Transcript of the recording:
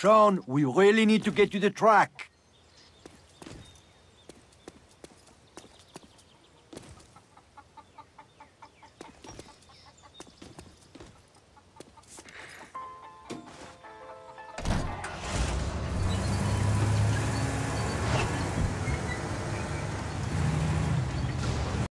Sean, we really need to get to the track.